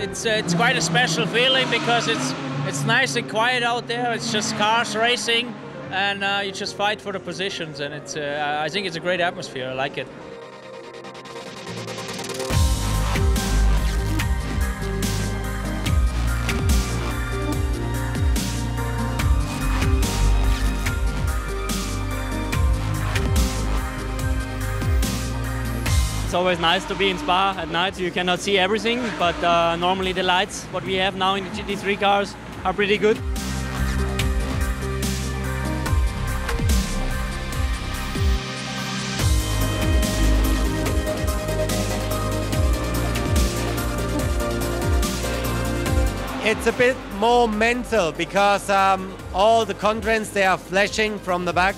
It's uh, it's quite a special feeling because it's it's nice and quiet out there. It's just cars racing, and uh, you just fight for the positions. And it's uh, I think it's a great atmosphere. I like it. It's always nice to be in Spa at night. You cannot see everything, but uh, normally the lights, what we have now in the GT3 cars, are pretty good. It's a bit more mental because um, all the contents they are flashing from the back.